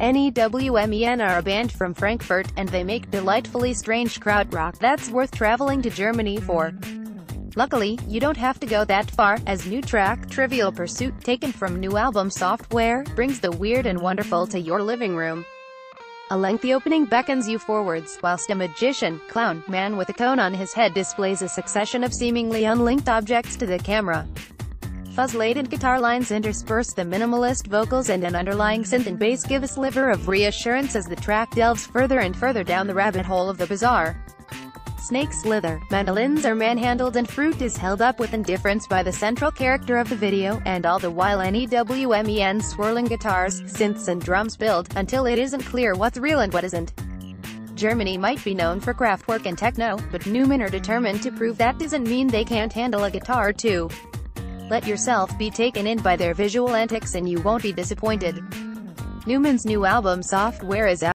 NEWMEN are a band from Frankfurt, and they make delightfully strange krautrock that's worth traveling to Germany for. Luckily, you don't have to go that far, as new track, Trivial Pursuit, taken from new album Soft Ware, brings the weird and wonderful to your living room. A lengthy opening beckons you forwards, whilst a magician, clown, man with a cone on his head displays a succession of seemingly unlinked objects to the camera. Fuzz-laden guitar lines intersperse the minimalist vocals and an underlying synth and bass give a sliver of reassurance as the track delves further and further down the rabbit hole of the bizarre. Snakes slither, mandolins are manhandled and fruit is held up with indifference by the central character of the video, and all the while NEWMEN swirling guitars, synths and drums build, until it isn't clear what's real and what isn't. Germany might be known for Kraftwerk and techno, but NEWMEN are determined to prove that doesn't mean they can't handle a guitar too. Let yourself be taken in by their visual antics and you won't be disappointed. NEWMEN's new album Soft Ware is out.